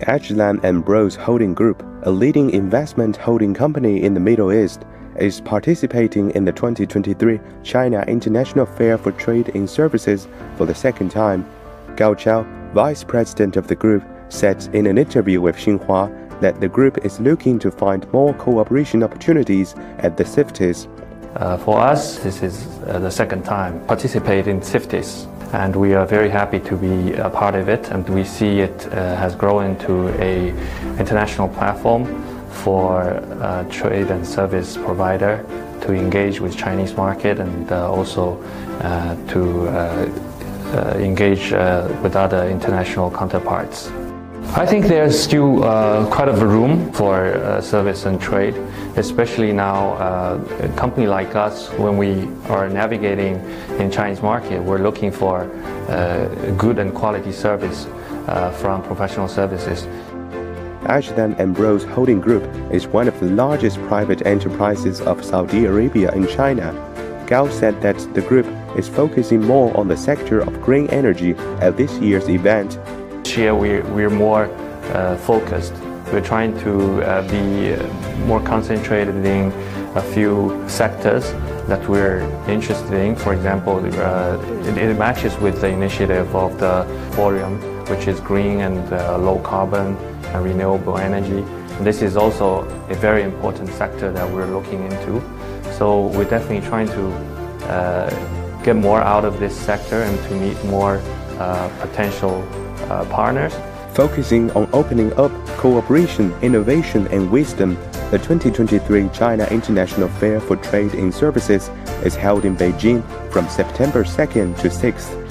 Ajlan and Bros Holding Group, a leading investment holding company in the Middle East, is participating in the 2023 China International Fair for Trade in Services for the second time. Gao Chao, vice president of the group, said in an interview with Xinhua that the group is looking to find more cooperation opportunities at the CIFTIS. Uh, for us, this is uh, the second time participating in CIFTIS, and we are very happy to be a part of it. And we see it uh, has grown into a international platform for uh, trade and service provider to engage with Chinese market and uh, also uh, to engage with other international counterparts. I think there's still uh, quite a room for uh, service and trade, especially now uh, a company like us, when we are navigating in Chinese market, we're looking for uh, good and quality service uh, from professional services. And Bros Holding Group is one of the largest private enterprises of Saudi Arabia in China. Gao said that the group is focusing more on the sector of green energy at this year's event this year we, we're more uh, focused. We're trying to uh, be uh, more concentrated in a few sectors that we're interested in. For example, uh, it, it, matches with the initiative of the forum, which is green and uh, low carbon and renewable energy. And this is also a very important sector that we're looking into. So we're definitely trying to uh, get more out of this sector and to meet more potential uh, partners. Focusing on opening up cooperation, innovation, and wisdom, the 2023 China International Fair for Trade in Services is held in Beijing from September 2nd to 6th.